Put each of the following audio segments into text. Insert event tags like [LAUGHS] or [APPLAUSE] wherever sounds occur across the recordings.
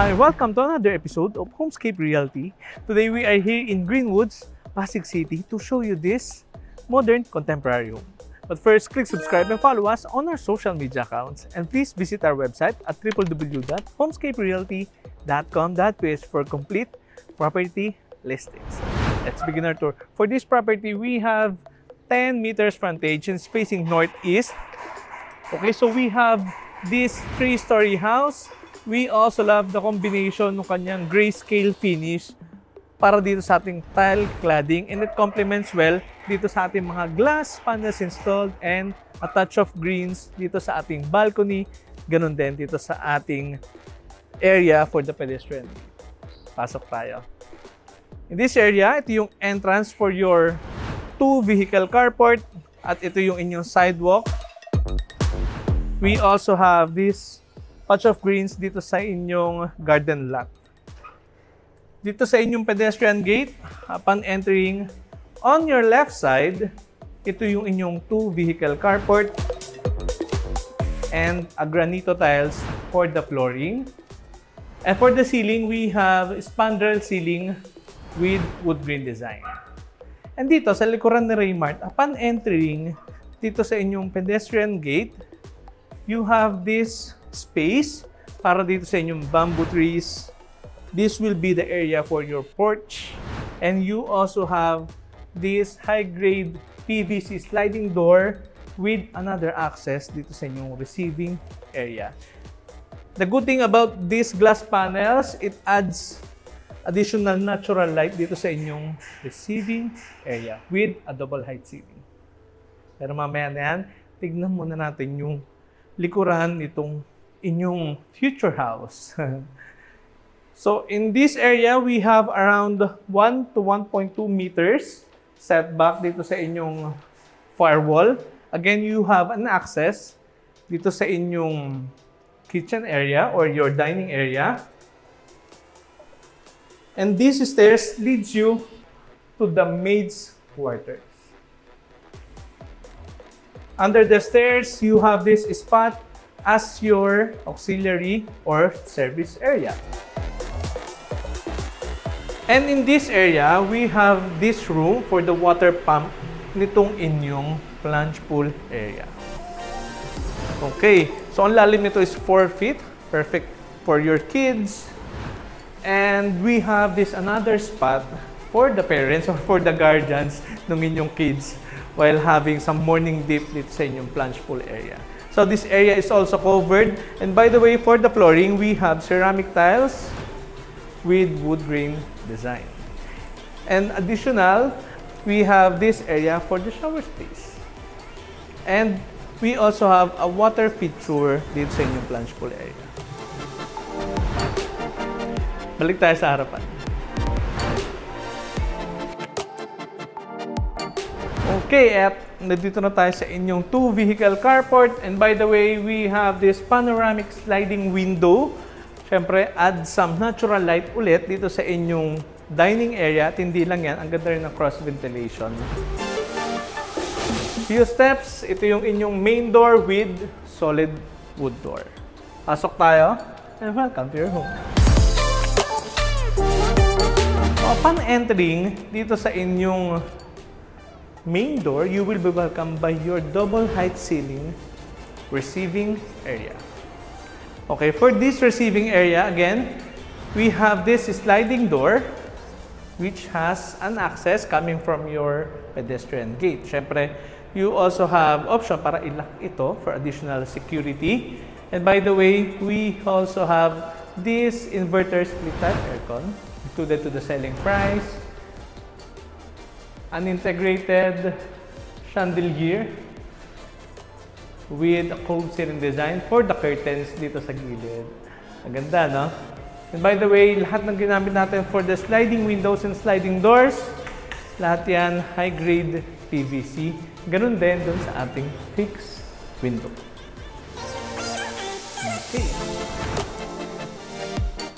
Welcome to another episode of Homescape Realty. Today we are here in Greenwoods, Pasig City to show you this modern contemporary home. But first, click subscribe and follow us on our social media accounts. And please visit our website at www.homescaperealty.com.ph for complete property listings. Let's begin our tour. For this property, we have 10 meters frontage and facing northeast. Okay, so we have this three-story house We also love the combination ng kanyang grayscale finish para dito sa ating tile cladding and it complements well dito sa ating mga glass panels installed and a touch of greens dito sa ating balcony. Ganun din dito sa ating area for the pedestrian. Pasok tayo. In this area, ito yung entrance for your two vehicle carport at ito yung inyong sidewalk. We also have this patch of greens dito sa inyong garden lot. Dito sa inyong pedestrian gate, upon entering on your left side, ito yung inyong two vehicle carport and a granito tiles for the flooring. And for the ceiling, we have spandrel ceiling with wood grain design. And dito sa likuran ni Raymart, upon entering dito sa inyong pedestrian gate, you have this space para dito sa inyong bamboo trees. This will be the area for your porch. And you also have this high-grade PVC sliding door with another access dito sa inyong receiving area. The good thing about these glass panels, it adds additional natural light dito sa inyong receiving area with a double height ceiling. Pero mamaya na yan, tignan muna natin yung likuran nitong inyong future house. [LAUGHS] so in this area, we have around 1 to 1.2 meters setback dito sa inyong firewall. Again, you have an access dito sa inyong kitchen area or your dining area. And this stairs leads you to the maid's quarters. Under the stairs, you have this spot as your auxiliary or service area. And in this area, we have this room for the water pump nitong inyong plunge pool area. Okay, so ang lalim nito is 4 feet. Perfect for your kids. And we have this another spot for the parents or for the guardians ng inyong kids while having some morning dip dito sa inyong plunge pool area. So this area is also covered. And by the way, for the flooring, we have ceramic tiles with wood grain design. And additional, we have this area for the shower space. And we also have a water feature dito sa inyong plunge pool area. Balik tayo sa harapan. Okay, at nandito na tayo sa inyong two vehicle carport. And by the way, we have this panoramic sliding window. Siyempre, add some natural light ulit dito sa inyong dining area. At hindi lang yan, ang ganda rin ng cross ventilation. Few steps, ito yung inyong main door with solid wood door. Pasok tayo and welcome to your home. Upon entering dito sa inyong main door, you will be welcomed by your double height ceiling receiving area. Okay, for this receiving area, again, we have this sliding door which has an access coming from your pedestrian gate. Siyempre, you also have option para ilock ito for additional security. And by the way, we also have this inverter split type aircon included to the selling price an integrated chandelier with a cove ceiling design for the curtains dito sa gilid. Ang ganda, no? And by the way, lahat ng ginamit natin for the sliding windows and sliding doors, lahat yan high-grade PVC. Ganun din dun sa ating fixed window. Okay.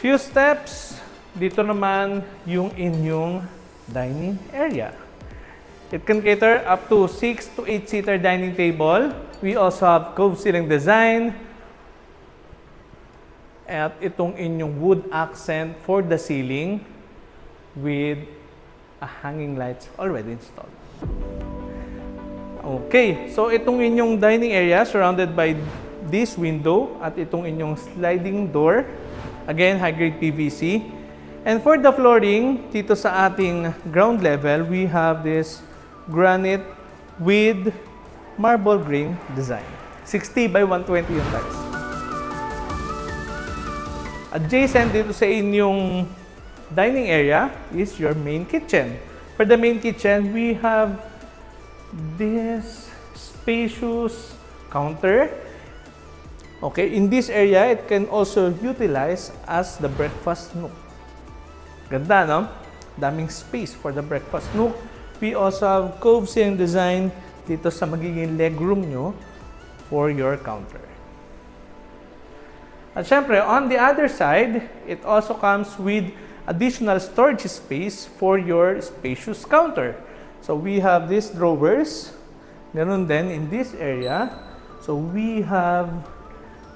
Few steps. Dito naman yung inyong dining area. It can cater up to 6 to 8 seater dining table. We also have cove ceiling design. At itong inyong wood accent for the ceiling with a hanging lights already installed. Okay, so itong inyong dining area surrounded by this window at itong inyong sliding door. Again, high-grade PVC. And for the flooring, dito sa ating ground level, we have this granite with marble grain design. 60 by 120 yung tiles. Adjacent dito sa inyong dining area is your main kitchen. For the main kitchen, we have this spacious counter. Okay, in this area, it can also utilize as the breakfast nook. Ganda, no? Daming space for the breakfast nook. We also have cove ceiling design dito sa magiging legroom nyo for your counter. At syempre, on the other side, it also comes with additional storage space for your spacious counter. So we have these drawers. Ganun din in this area. So we have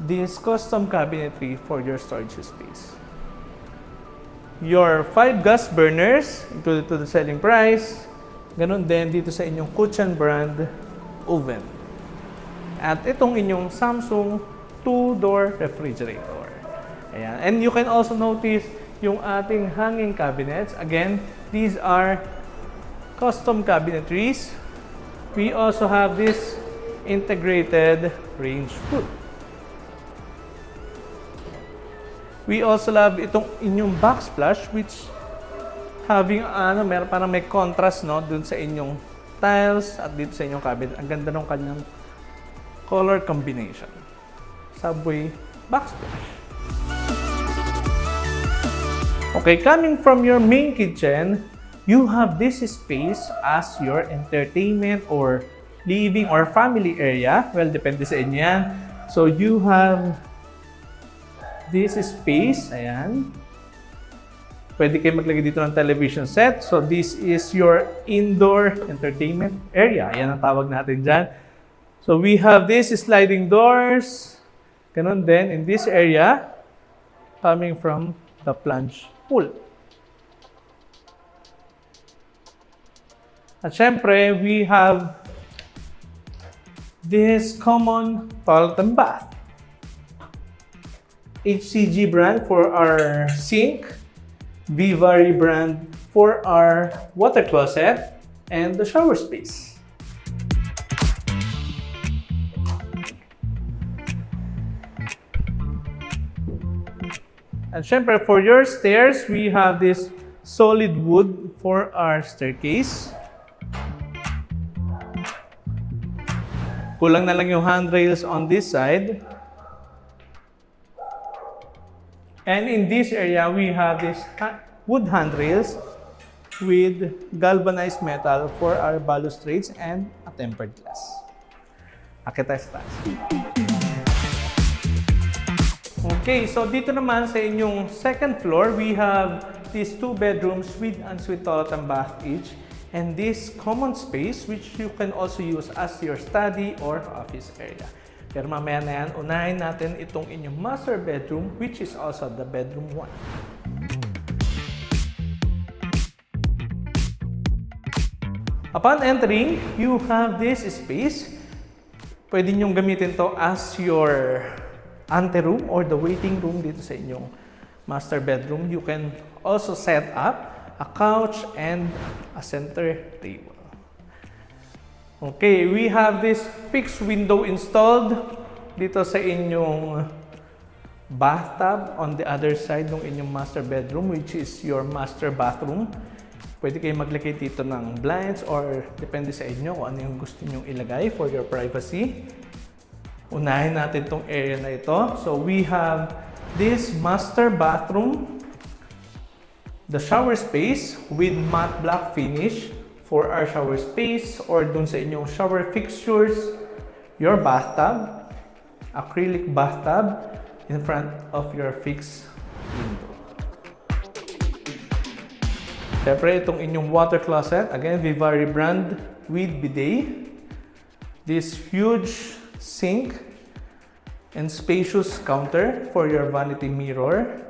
this custom cabinetry for your storage space. Your 5 gas burners, included to the selling price. Ganun din dito sa inyong Kuchan brand oven. At itong inyong Samsung two-door refrigerator. Ayan. And you can also notice yung ating hanging cabinets. Again, these are custom cabinetries. We also have this integrated range hood. We also have itong inyong backsplash which having ano, meron parang may contrast no dun sa inyong tiles at dito sa inyong cabinet. Ang ganda ng kanyang color combination. Subway backsplash. Okay, coming from your main kitchen, you have this space as your entertainment or living or family area. Well, depende sa inyo yan. So, you have this space. Ayan. Pwede kayo maglagay dito ng television set. So, this is your indoor entertainment area. Ayan ang tawag natin dyan. So, we have this sliding doors. Ganon din in this area coming from the plunge pool. At syempre, we have this common toilet and bath. HCG brand for our sink, Vivari brand for our water closet, and the shower space. And syempre, for your stairs, we have this solid wood for our staircase. Kulang na lang yung handrails on this side. And in this area, we have this wood handrails with galvanized metal for our balustrades and a tempered glass. Akit sa. Okay, so dito naman sa inyong second floor, we have these two bedrooms with ensuite toilet and bath each. And this common space which you can also use as your study or office area. Pero mamaya na yan, unahin natin itong inyong master bedroom which is also the bedroom 1. Upon entering, you have this space. Pwede nyong gamitin to as your anteroom or the waiting room dito sa inyong master bedroom, you can also set up a couch and a center table. Okay, we have this fixed window installed dito sa inyong bathtub on the other side ng inyong master bedroom which is your master bathroom. Pwede kayo maglagay dito ng blinds or depende sa inyo kung ano yung gusto nyong ilagay for your privacy. Unahin natin itong area na ito. So we have this master bathroom, the shower space with matte black finish for our shower space or dun sa inyong shower fixtures, your bathtub, acrylic bathtub in front of your fixed window. Siyempre, itong inyong water closet, again, Vivari brand with bidet. This huge sink and spacious counter for your vanity mirror.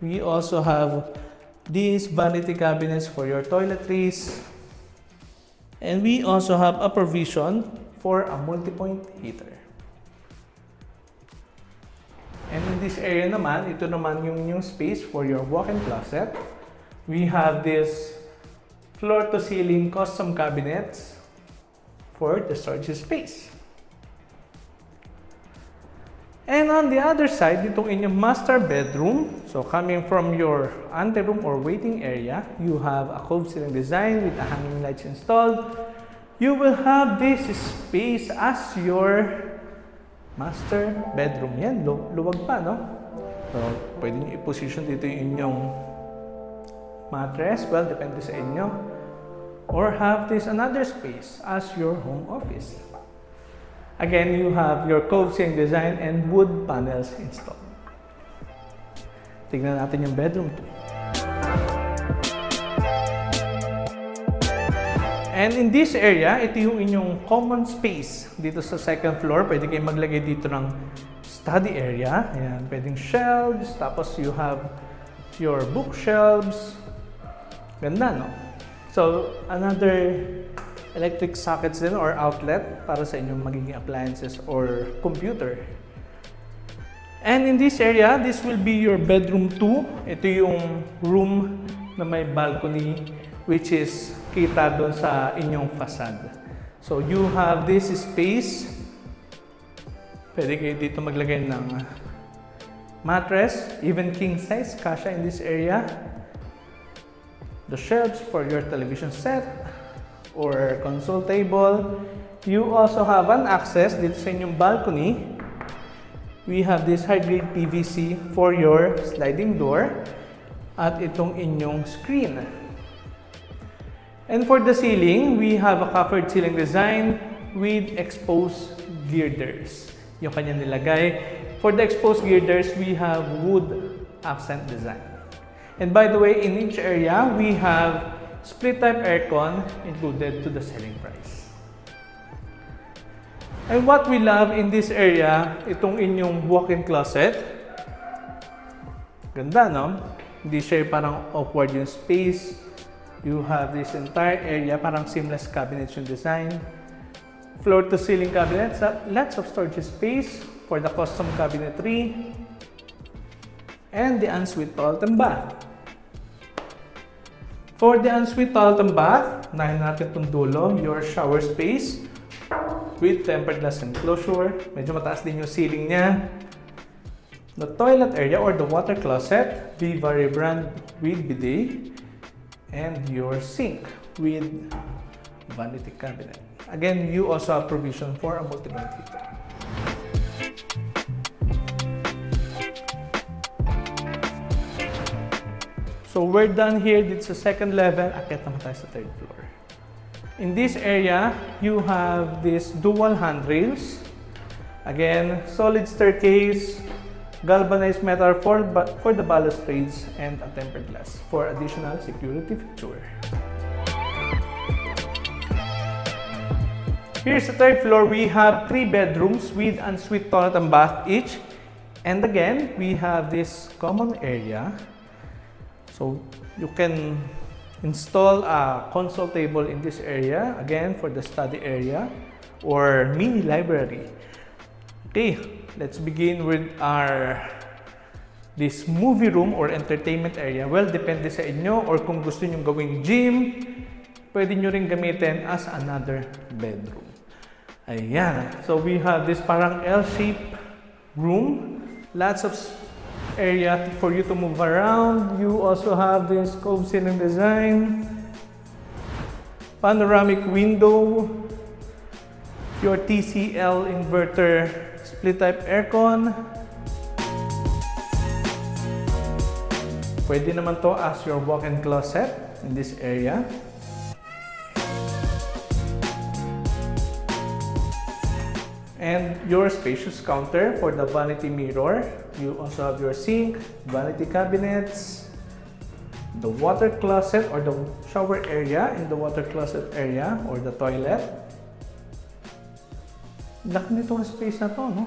We also have these vanity cabinets for your toiletries. And we also have a provision for a multi-point heater. And in this area naman, ito naman yung yung space for your walk-in closet. We have this floor-to-ceiling custom cabinets for the storage space. And on the other side, itong inyong master bedroom. So coming from your anteroom or waiting area, you have a cove ceiling design with a hanging lights installed. You will have this space as your master bedroom. Yan, lu luwag pa, no? So, pwede nyo i-position dito yung inyong mattress. Well, depende sa inyo. Or have this another space as your home office. Again, you have your cove ceiling design and wood panels installed. Tignan natin yung bedroom 2. And in this area, ito yung inyong common space dito sa second floor. Pwede kayong maglagay dito ng study area. Ayan, pwedeng shelves. Tapos you have your bookshelves. Ganda, no? So, another electric sockets din or outlet para sa inyong magiging appliances or computer. And in this area, this will be your bedroom 2. Ito yung room na may balcony which is kita doon sa inyong facade. So you have this space. Pwede kayo dito maglagay ng mattress, even king size, kasha in this area. The shelves for your television set, or console table. You also have an access dito sa inyong balcony. We have this high-grade PVC for your sliding door at itong inyong screen. And for the ceiling, we have a covered ceiling design with exposed girders. Yung kanya nilagay. For the exposed girders, we have wood accent design. And by the way, in each area, we have split type aircon included to the selling price. And what we love in this area, itong inyong walk-in closet. Ganda, no? Hindi siya parang awkward yung space. You have this entire area, parang seamless cabinets yung design. Floor to ceiling cabinets, lots of storage space for the custom cabinetry. And the ensuite and bath. For the ensuite and bath, nahin natin itong dulo, your shower space with tempered glass enclosure. Medyo mataas din yung ceiling niya. The toilet area or the water closet, Viva brand with bidet. And your sink with vanity cabinet. Again, you also have provision for a multi-brand So we're done here dito sa second level. Akit naman tayo sa third floor. In this area, you have this dual handrails. Again, solid staircase, galvanized metal for, for the balustrades, and a tempered glass for additional security feature. Here's the third floor. We have three bedrooms with ensuite toilet and bath each. And again, we have this common area so you can install a console table in this area, again for the study area or mini library. Okay, let's begin with our this movie room or entertainment area. Well, depende sa inyo or kung gusto niyo gawing gym, pwede nyo rin gamitin as another bedroom. Ayan. So we have this parang L-shaped room. Lots of area for you to move around. You also have this cove ceiling design, panoramic window, your TCL inverter split type aircon. Pwede naman to as your walk-in closet in this area. And your spacious counter for the vanity mirror. You also have your sink, vanity cabinets, the water closet or the shower area in the water closet area or the toilet. Laki nitong space na to, no?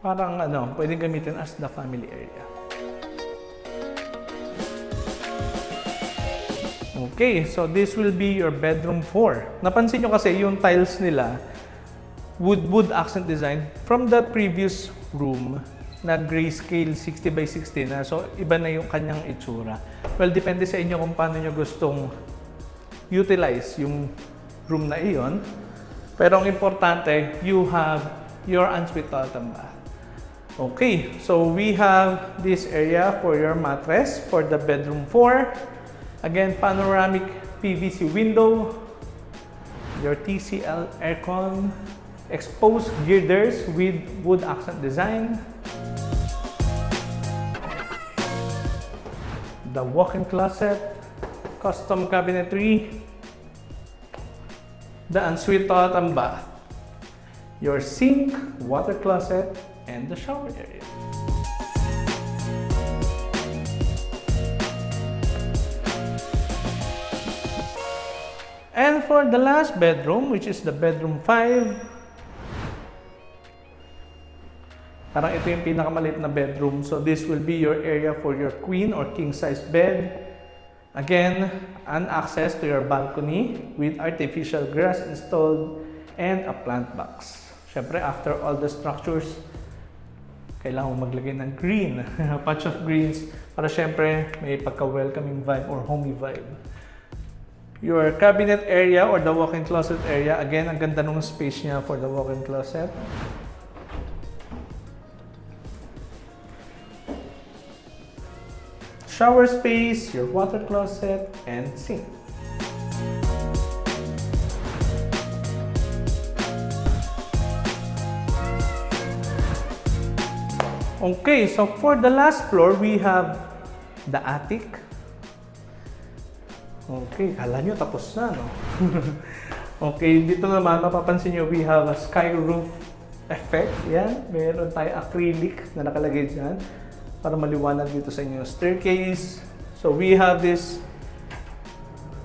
Parang ano, pwedeng gamitin as the family area. Okay, so this will be your bedroom 4. Napansin nyo kasi yung tiles nila, wood wood accent design from the previous room na grayscale 60 by 60 na. So, iba na yung kanyang itsura. Well, depende sa inyo kung paano nyo gustong utilize yung room na iyon. Pero ang importante, you have your ensuite toilet and bath. Okay, so we have this area for your mattress for the bedroom 4. Again, panoramic PVC window, your TCL aircon, exposed girders with wood accent design, the walk-in closet, custom cabinetry, the ensuite toilet and bath, your sink, water closet, and the shower area. And for the last bedroom, which is the bedroom 5, parang ito yung pinakamalit na bedroom. So this will be your area for your queen or king size bed. Again, an access to your balcony with artificial grass installed and a plant box. Siyempre, after all the structures, kailangan mo maglagay ng green, a [LAUGHS] patch of greens, para syempre may pagka-welcoming vibe or homey vibe. Your cabinet area or the walk-in closet area, again, ang ganda ng space niya for the walk-in closet. Shower space, your water closet, and sink. Okay, so for the last floor, we have the attic. Okay, kala nyo tapos na, no? [LAUGHS] okay, dito naman, mapapansin nyo, we have a sky roof effect. Yan, meron tayo acrylic na nakalagay dyan para maliwanag dito sa inyo. Staircase. So we have this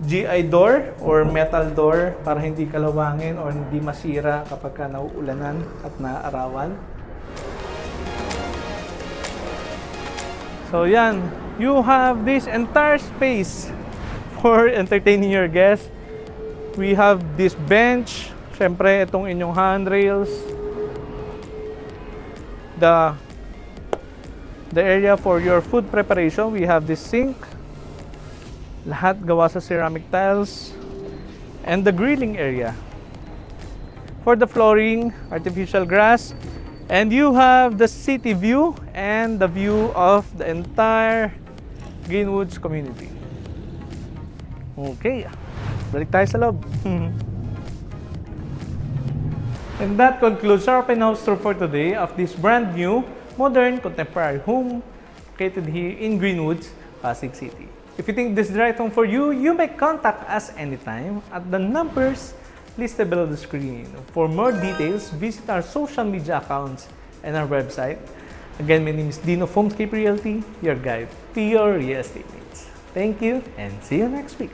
GI door or metal door para hindi kalawangin or hindi masira kapag ka nauulanan at naaarawan. So yan, you have this entire space for [LAUGHS] entertaining your guests. We have this bench, syempre itong inyong handrails, the the area for your food preparation, we have this sink, lahat gawa sa ceramic tiles, and the grilling area. For the flooring, artificial grass, And you have the city view and the view of the entire Greenwoods community. Okay, balik tayo sa loob. [LAUGHS] and that concludes our open house tour for today of this brand new, modern, contemporary home located here in Greenwoods, Pasig City. If you think this is the right home for you, you may contact us anytime at the numbers listed below the screen. For more details, visit our social media accounts and our website. Again, my name is Dino Homescape Realty, your guide to your real estate needs. Thank you and see you next week.